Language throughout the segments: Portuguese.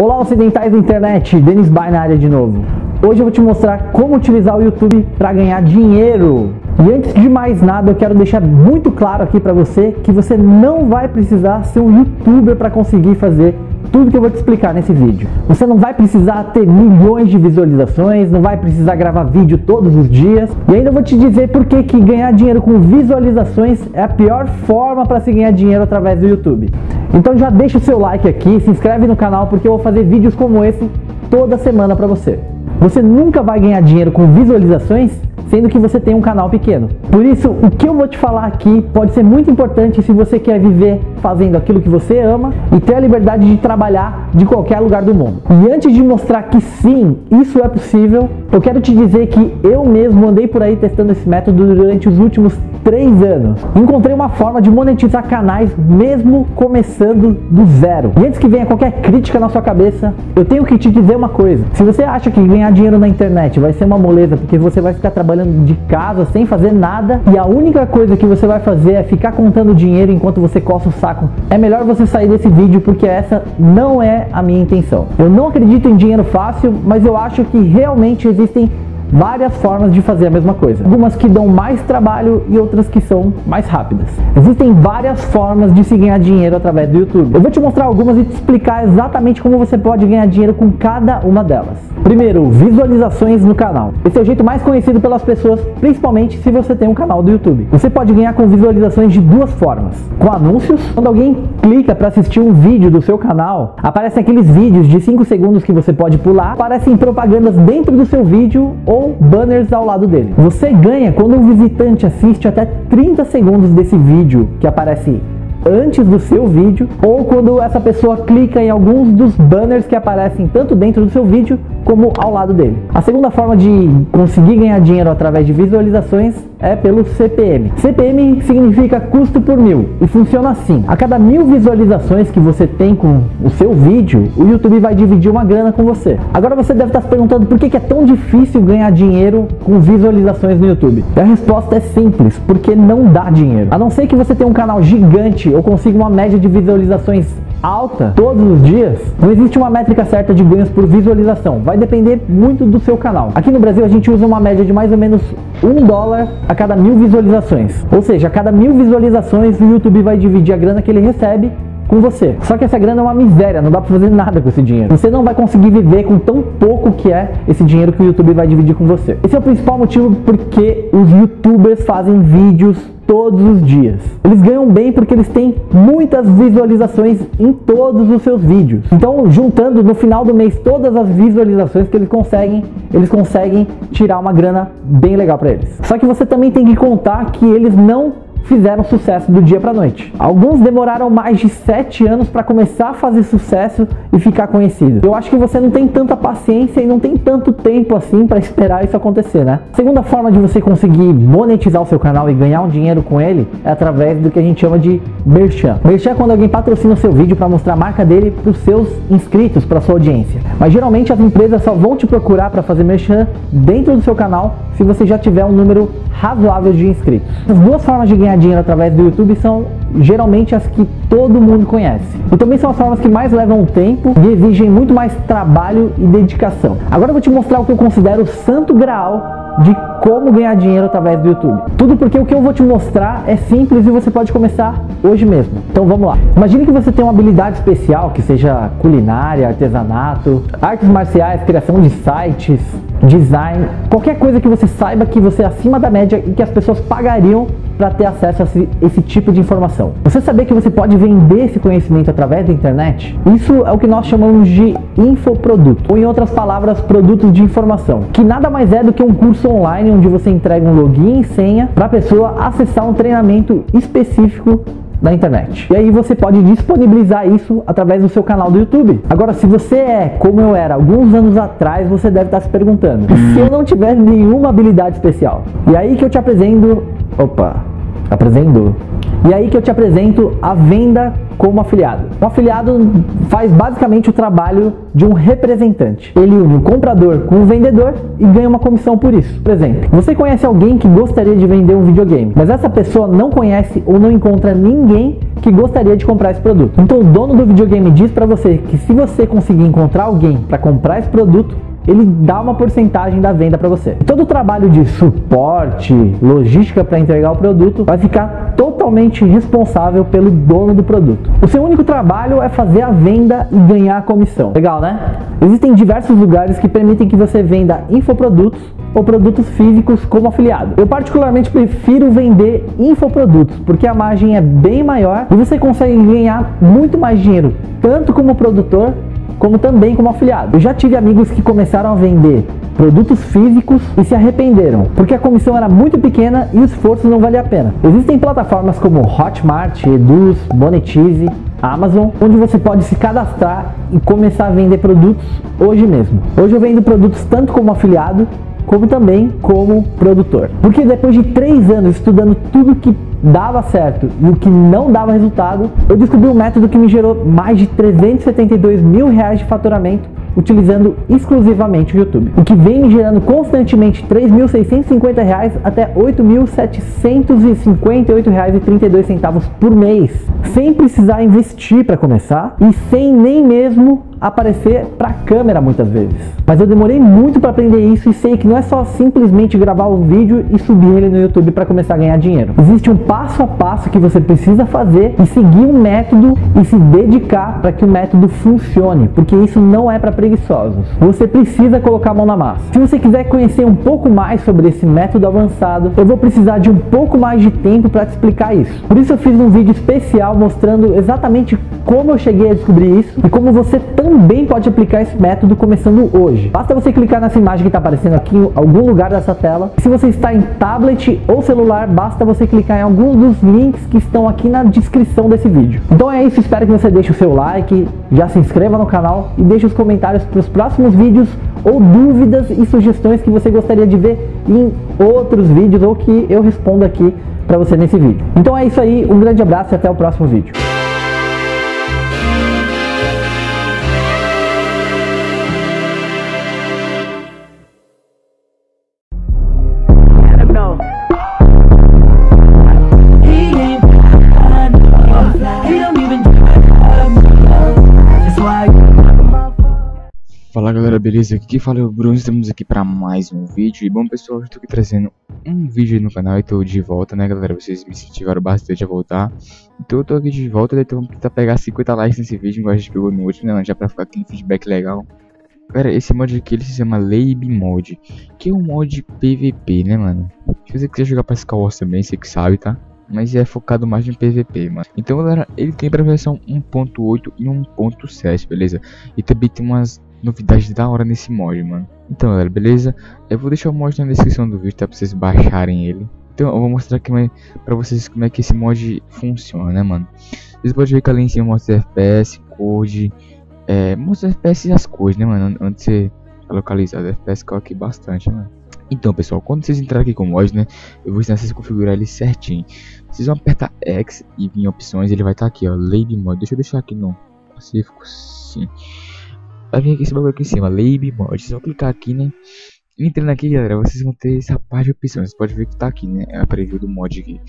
Olá ocidentais da internet, Denis Bay na área de novo. Hoje eu vou te mostrar como utilizar o YouTube para ganhar dinheiro. E antes de mais nada, eu quero deixar muito claro aqui para você que você não vai precisar ser um YouTuber para conseguir fazer tudo que eu vou te explicar nesse vídeo. Você não vai precisar ter milhões de visualizações, não vai precisar gravar vídeo todos os dias. E ainda vou te dizer por que que ganhar dinheiro com visualizações é a pior forma para se ganhar dinheiro através do YouTube. Então já deixa o seu like aqui, se inscreve no canal porque eu vou fazer vídeos como esse toda semana para você. Você nunca vai ganhar dinheiro com visualizações sendo que você tem um canal pequeno. Por isso, o que eu vou te falar aqui pode ser muito importante se você quer viver fazendo aquilo que você ama e ter a liberdade de trabalhar de qualquer lugar do mundo. E antes de mostrar que sim, isso é possível, eu quero te dizer que eu mesmo andei por aí testando esse método durante os últimos três anos. Encontrei uma forma de monetizar canais mesmo começando do zero. E antes que venha qualquer crítica na sua cabeça, eu tenho que te dizer uma coisa. Se você acha que ganhar dinheiro na internet vai ser uma moleza porque você vai ficar trabalhando de casa sem fazer nada e a única coisa que você vai fazer é ficar contando dinheiro enquanto você coça o saco, é melhor você sair desse vídeo porque essa não é a minha intenção. Eu não acredito em dinheiro fácil, mas eu acho que realmente existem várias formas de fazer a mesma coisa. Algumas que dão mais trabalho e outras que são mais rápidas. Existem várias formas de se ganhar dinheiro através do YouTube. Eu vou te mostrar algumas e te explicar exatamente como você pode ganhar dinheiro com cada uma delas. Primeiro, visualizações no canal. Esse é o jeito mais conhecido pelas pessoas, principalmente se você tem um canal do YouTube. Você pode ganhar com visualizações de duas formas. Com anúncios, quando alguém clica para assistir um vídeo do seu canal, aparecem aqueles vídeos de 5 segundos que você pode pular, aparecem propagandas dentro do seu vídeo ou ou banners ao lado dele. Você ganha quando um visitante assiste até 30 segundos desse vídeo que aparece antes do seu vídeo ou quando essa pessoa clica em alguns dos banners que aparecem tanto dentro do seu vídeo como ao lado dele. A segunda forma de conseguir ganhar dinheiro através de visualizações é pelo CPM. CPM significa custo por mil e funciona assim: a cada mil visualizações que você tem com o seu vídeo, o YouTube vai dividir uma grana com você. Agora você deve estar se perguntando por que é tão difícil ganhar dinheiro com visualizações no YouTube. E a resposta é simples: porque não dá dinheiro. A não ser que você tenha um canal gigante ou consiga uma média de visualizações alta todos os dias, não existe uma métrica certa de ganhos por visualização. Vai depender muito do seu canal. Aqui no Brasil a gente usa uma média de mais ou menos um dólar a cada mil visualizações. Ou seja, a cada mil visualizações o YouTube vai dividir a grana que ele recebe com você. Só que essa grana é uma miséria, não dá para fazer nada com esse dinheiro. Você não vai conseguir viver com tão pouco que é esse dinheiro que o YouTube vai dividir com você. Esse é o principal motivo porque os YouTubers fazem vídeos todos os dias. Eles ganham bem porque eles têm muitas visualizações em todos os seus vídeos. Então, juntando no final do mês todas as visualizações que eles conseguem, eles conseguem tirar uma grana bem legal para eles. Só que você também tem que contar que eles não fizeram sucesso do dia para noite. Alguns demoraram mais de 7 anos para começar a fazer sucesso e ficar conhecido. Eu acho que você não tem tanta paciência e não tem tanto tempo assim para esperar isso acontecer, né? A segunda forma de você conseguir monetizar o seu canal e ganhar um dinheiro com ele é através do que a gente chama de merchan. Merchan é quando alguém patrocina o seu vídeo para mostrar a marca dele para os seus inscritos, para sua audiência. Mas geralmente as empresas só vão te procurar para fazer merchan dentro do seu canal se você já tiver um número razoável de inscritos. As duas formas de ganhar dinheiro através do YouTube são geralmente as que todo mundo conhece. E também são as formas que mais levam tempo e exigem muito mais trabalho e dedicação. Agora eu vou te mostrar o que eu considero o santo graal de como ganhar dinheiro através do YouTube. Tudo porque o que eu vou te mostrar é simples e você pode começar hoje mesmo. Então vamos lá. Imagine que você tem uma habilidade especial, que seja culinária, artesanato, artes marciais, criação de sites, design, qualquer coisa que você saiba que você é acima da média e que as pessoas pagariam para ter acesso a esse, esse, tipo de informação. Você saber que você pode vender esse conhecimento através da internet, isso é o que nós chamamos de infoproduto, ou em outras palavras, produtos de informação, que nada mais é do que um curso online onde você entrega um login e senha para a pessoa acessar um treinamento específico da internet. E aí você pode disponibilizar isso através do seu canal do YouTube. Agora, se você é como eu era alguns anos atrás, você deve estar se perguntando: se eu não tiver nenhuma habilidade especial? E aí que eu te apresento. Opa! Apresento. E aí que eu te apresento a venda como afiliado. O afiliado faz basicamente o trabalho de um representante. Ele une o comprador com o vendedor e ganha uma comissão por isso. Por exemplo, você conhece alguém que gostaria de vender um videogame, mas essa pessoa não conhece ou não encontra ninguém que gostaria de comprar esse produto. Então o dono do videogame diz para você que se você conseguir encontrar alguém para comprar esse produto, ele dá uma porcentagem da venda para você. Todo o trabalho de suporte, logística para entregar o produto vai ficar totalmente responsável pelo dono do produto. O seu único trabalho é fazer a venda e ganhar a comissão. Legal, né? Existem diversos lugares que permitem que você venda infoprodutos ou produtos físicos como afiliado. Eu particularmente prefiro vender infoprodutos porque a margem é bem maior e você consegue ganhar muito mais dinheiro tanto como produtor como também como afiliado. Eu já tive amigos que começaram a vender produtos físicos e se arrependeram, porque a comissão era muito pequena e o esforço não valia a pena. Existem plataformas como Hotmart, Eduz, Monetize, Amazon, onde você pode se cadastrar e começar a vender produtos hoje mesmo. Hoje eu vendo produtos tanto como afiliado como também como produtor. Porque depois de três anos estudando tudo que dava certo e o que não dava resultado, eu descobri um método que me gerou mais de 372 mil reais de faturamento utilizando exclusivamente o YouTube, o que vem me gerando constantemente R$ 3.650 até R$ 8.758,32 por mês, sem precisar investir para começar e sem nem mesmo aparecer para a câmera muitas vezes. Mas eu demorei muito para aprender isso e sei que não é só simplesmente gravar o vídeo e subir ele no YouTube para começar a ganhar dinheiro. Existe um passo a passo que você precisa fazer e seguir um método e se dedicar para que o método funcione, porque isso não é para preguiçosos. Você precisa colocar a mão na massa. Se você quiser conhecer um pouco mais sobre esse método avançado, eu vou precisar de um pouco mais de tempo para te explicar isso. Por isso eu fiz um vídeo especial mostrando exatamente como eu cheguei a descobrir isso e como você também também pode aplicar esse método começando hoje. Basta você clicar nessa imagem que está aparecendo aqui em algum lugar dessa tela. Se você está em tablet ou celular, basta você clicar em algum dos links que estão aqui na descrição desse vídeo. Então é isso, espero que você deixe o seu like, já se inscreva no canal e deixe os comentários para os próximos vídeos ou dúvidas e sugestões que você gostaria de ver em outros vídeos ou que eu responda aqui para você nesse vídeo. Então é isso aí, um grande abraço e até o próximo vídeo. Fala galera, beleza? Aqui fala é o Bruno, estamos aqui para mais um vídeo E bom pessoal, estou aqui trazendo um vídeo no canal e estou de volta né galera Vocês me incentivaram bastante a voltar Então eu tô aqui de volta, né? então tentar pegar 50 likes nesse vídeo Igual a gente pegou no último, né? Já para ficar aquele feedback legal Galera, esse mod aqui ele se chama Lab Mod Que é um mod PVP, né mano? Se você quiser jogar para Skywars também, você que sabe, tá? mas é focado mais em PVP, mano. Então, galera, ele tem para versão 1.8 e 1.7, beleza? E também tem umas novidades da hora nesse mod, mano. Então, galera, beleza? Eu vou deixar o mod na descrição do vídeo, tá? Pra vocês baixarem ele. Então, eu vou mostrar aqui pra vocês como é que esse mod funciona, né, mano? Vocês podem ver que ali em cima mostra FPS, code, é, mostra FPS e as cores, né, mano? Onde você tá localizado. FPS coloquei bastante, mano. Então, pessoal, quando vocês entrarem aqui com o mod, né, eu vou ensinar vocês a configurar ele certinho. Vocês vão apertar X e vir em opções, ele vai estar tá aqui, ó, Lab Mod. Deixa eu deixar aqui no Pacífico, sim. Vai vir aqui esse bagulho aqui em cima, Lab Mod. Vocês vão clicar aqui, né? Entrando aqui, galera, vocês vão ter essa parte de opções. Você pode ver que tá aqui, né? É a preview do mod aqui.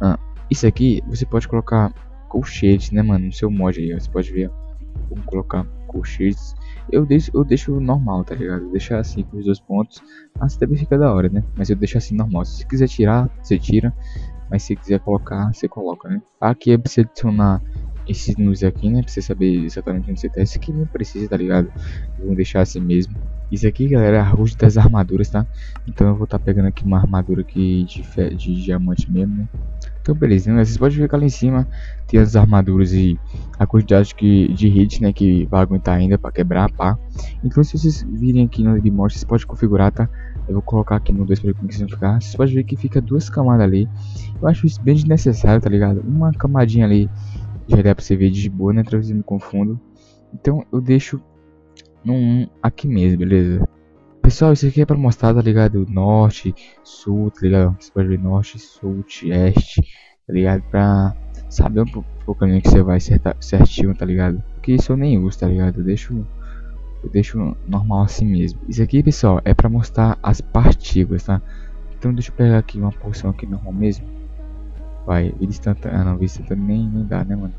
Ah, isso aqui, você pode colocar colchetes, né, mano? No seu mod aí, ó. Você pode ver. Vamos colocar colchetes. Eu deixo, eu deixo normal, tá ligado? Deixar assim com os dois pontos. Assim também fica da hora, né? Mas eu deixo assim normal. Se você quiser tirar, você tira. Mas se quiser colocar, você coloca, né? Aqui é pra você adicionar esses nus aqui, né? Pra você saber exatamente onde você tá. Esse aqui não precisa, tá ligado? Vamos deixar assim mesmo. Isso aqui, galera, é a root das armaduras, tá? Então eu vou estar tá pegando aqui uma armadura aqui de, fe... de diamante mesmo, né? Então beleza, né? vocês podem ver que ali em cima tem as armaduras e a quantidade que, de hits, né? Que vai aguentar ainda pra quebrar, pá. Então se vocês virem aqui no Libmod, vocês podem configurar, tá? Eu vou colocar aqui no 2 para vocês ficar. Vocês podem ver que fica duas camadas ali. Eu acho isso bem desnecessário, tá ligado? Uma camadinha ali já dá pra você ver de boa, né? Vezes eu me confundo. Então eu deixo no 1 aqui mesmo, beleza? Pessoal, isso aqui é pra mostrar, tá ligado? Norte, sul, tá ligado? Você pode ver norte, sul, este, tá ligado? Pra saber um pouco o caminho que você vai certinho, tá ligado? Porque isso eu nem uso, tá ligado? Eu deixo, eu deixo normal assim mesmo. Isso aqui, pessoal, é pra mostrar as partículas, tá? Então deixa eu pegar aqui uma porção aqui normal mesmo. Vai, vida instantânea. Ah, não, vida instantânea nem, nem dá, né, mano?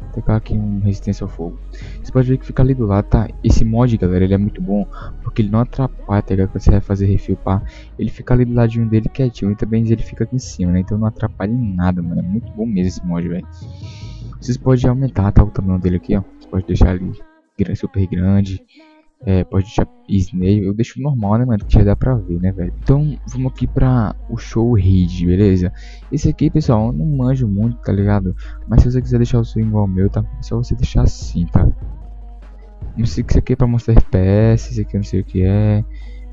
Vou pegar aqui um resistência ao fogo. Você pode ver que fica ali do lado, tá? Esse mod, galera, ele é muito bom. Porque ele não atrapalha, tá? Quando você vai fazer refil, pá. Ele fica ali do ladinho dele quietinho. E também ele fica aqui em cima, né? Então não atrapalha em nada, mano. É muito bom mesmo esse mod, velho. Vocês podem aumentar, tá? O tamanho dele aqui, ó. Você pode deixar ali super grande. É, pode deixar snail. Eu deixo normal, né, mano? Que já dá pra ver, né, velho? Então, vamos aqui pra o show read, beleza? Esse aqui, pessoal, eu não manjo muito, tá ligado? Mas se você quiser deixar o seu igual ao meu, tá? É só você deixar assim, tá? Não sei que isso aqui é pra mostrar FPS, isso aqui eu não sei o que é.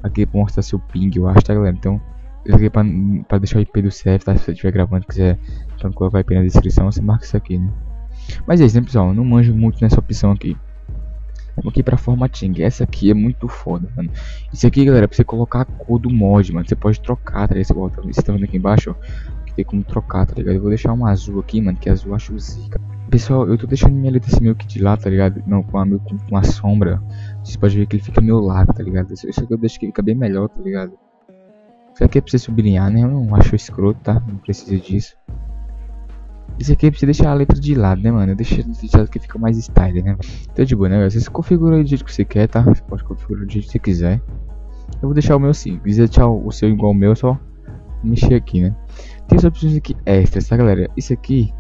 Aqui é pra mostrar seu ping, eu acho, tá, galera? Então, isso aqui é pra, pra deixar o IP do CF, tá? Se você estiver gravando quiser então, colocar o IP na descrição, você marca isso aqui, né? Mas é isso, né, pessoal? Eu não manjo muito nessa opção aqui. Aqui pra formatting. Essa aqui é muito foda, mano. Isso aqui, galera, é pra você colocar a cor do mod, mano. Você pode trocar, tá ligado? Bota, você tá vendo aqui embaixo, ó. Que tem como trocar, tá ligado? Eu vou deixar um azul aqui, mano. Que azul eu acho zica. Pessoal, eu tô deixando minha letra assim meio que de lado, tá ligado? Não, com a, meio, com, com a sombra. Você pode ver que ele fica meio largo, tá ligado? Isso aqui eu deixo que fica bem melhor, tá ligado? Isso aqui é pra você sublinhar, né? Eu não acho escroto, tá? Não precisa disso. Isso aqui você deixar a letra de lado, né, mano? Deixa de lado que fica mais style, né? Então, de boa, né? Você configura do jeito que você quer, tá? Você pode configurar do jeito que você quiser. Eu vou deixar o meu assim. Se deixar o seu igual ao meu, só mexer aqui, né? Tem as opções aqui extras, tá, galera? Isso aqui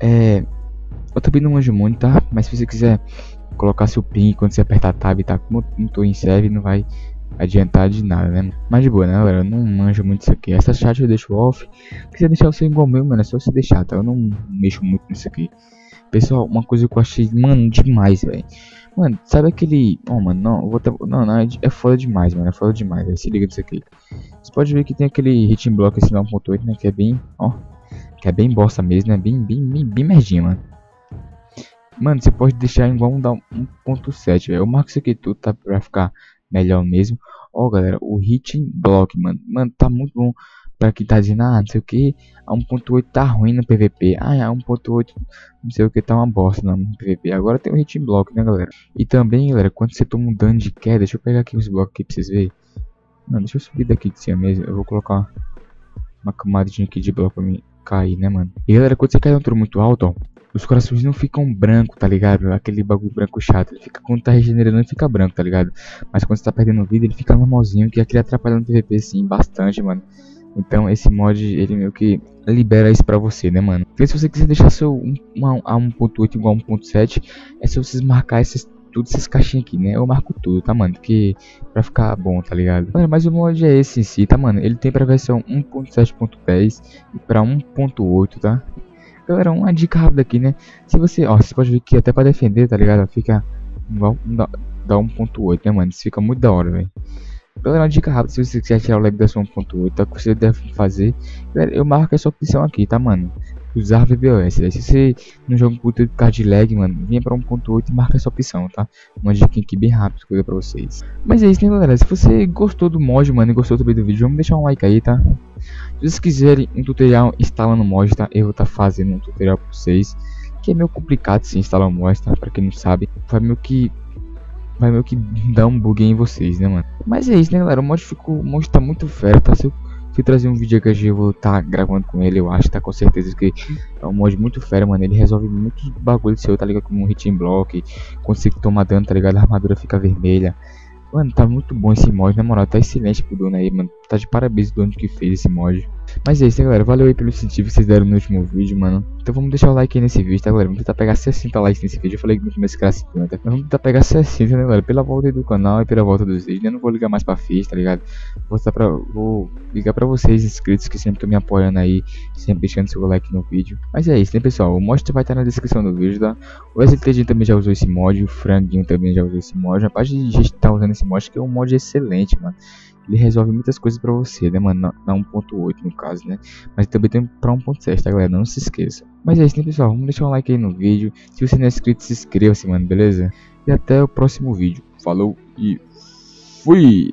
é... Eu também não manjo muito, tá? Mas se você quiser colocar seu pin quando você apertar tab, tá? Como eu não tô em save, não vai adiantar de nada, né? Mas de boa, né, galera? Eu não manjo muito isso aqui. Essa chat eu deixo off. Se você deixar seu igual meu, mano, é só você deixar, tá? Eu não mexo muito nisso aqui. Pessoal, uma coisa que eu achei, mano, demais, velho. Mano, sabe aquele. Oh, mano, não, vou ter... Não, não, é foda demais, mano. É foda demais. Aí se liga nisso aqui. Você pode ver que tem aquele hitting block assim 1.8, né? Que é bem. Ó. Que é bem bosta mesmo, né? Bem, bem, bem, bem merdinha, mano. Mano, você pode deixar igual um 1.7, velho. Eu marco isso aqui tudo, tá? Pra ficar melhor mesmo. Ó, oh, galera, o hitting block, mano. Mano, tá muito bom. Pra quem tá dizendo, ah, não sei o que, a 1.8 tá ruim no PVP. Ah, a 1.8, não sei o que, tá uma bosta no PVP. Agora tem o hitting block, né, galera? E também, galera, quando você toma um dano de queda, deixa eu pegar aqui os blocos aqui pra vocês verem. Não, deixa eu subir daqui de cima mesmo. Eu vou colocar uma camadinha aqui de bloco pra mim cair, né, mano? E galera, quando você cai num turo muito alto, ó os corações não ficam branco, tá ligado? Aquele bagulho branco chato. Ele fica quando tá regenerando, ele fica branco, tá ligado? Mas quando você tá perdendo vida, ele fica normalzinho, que aquele atrapalha no PVP sim, bastante, mano. Então esse mod, ele meio que libera isso pra você, né, mano? Então se você quiser deixar seu a 1.8 igual a 1.7, é só vocês marcar esses tudo essas caixinhas aqui, né? Eu marco tudo, tá, mano? Que pra ficar bom, tá ligado? Mano, mas o mod é esse em si, tá, mano? Ele tem pra versão 1.7.10 e pra 1.8, tá? Galera, uma dica rápida aqui, né? Se você, ó, você pode ver que até pra defender, tá ligado? Fica igual da 1.8, né, mano? Isso fica muito da hora, velho. Galera, uma dica rápida, se você quiser tirar o lag da sua 1.8, tá? Que você deve fazer. Galera, eu marco essa opção aqui, tá, mano? usar VBOS. Né? Se você não joga com de card de lag, mano, venha para 1.8 e marca essa opção, tá? Uma dica aqui bem rápida, coisa pra vocês. Mas é isso, né, galera? Se você gostou do mod, mano, e gostou também do vídeo, vamos deixar um like aí, tá? Se vocês quiserem um tutorial instalando mod, tá? Eu vou estar tá fazendo um tutorial pra vocês. Que é meio complicado se instalar mod, tá? Pra quem não sabe, vai meio que vai meio que dar um bug em vocês, né, mano? Mas é isso, né, galera? O mod ficou, o mod tá muito fera, tá? Se eu se trazer um vídeo aqui, eu vou estar tá gravando com ele, eu acho, tá com certeza que é um mod muito fera, mano. Ele resolve muitos bagulhos seu, tá ligado? Como um hitting block, quando você toma dano, tá ligado? A armadura fica vermelha. Mano, tá muito bom esse mod, na moral, tá excelente pro dono aí, mano. Tá de parabéns o dono que fez esse mod. Mas é isso, né, galera? Valeu aí pelo incentivo que vocês deram no último vídeo, mano. Então vamos deixar o like aí nesse vídeo, tá, galera? Vamos tentar pegar 60 likes nesse vídeo. Eu falei que no começo que era 50. Mas vamos tentar pegar 60, né, galera? Pela volta aí do canal e pela volta dos vídeos. Eu não vou ligar mais pra ficha, tá ligado? Vou, pra, vou ligar pra vocês, inscritos, que sempre estão me apoiando aí. Sempre deixando seu like no vídeo. Mas é isso, né, pessoal? O mod vai estar na descrição do vídeo, tá? O SLTG também já usou esse mod. O Franguinho também já usou esse mod. A parte de gente tá usando esse mod, que é um mod excelente, mano ele resolve muitas coisas pra você, né, mano? Na, na 1.8 no caso, né? Mas também tem pra 1.7, tá, galera? Não se esqueça. Mas é isso, né, pessoal? Vamos deixar um like aí no vídeo. Se você não é inscrito, se inscreva-se, mano, beleza? E até o próximo vídeo. Falou e fui!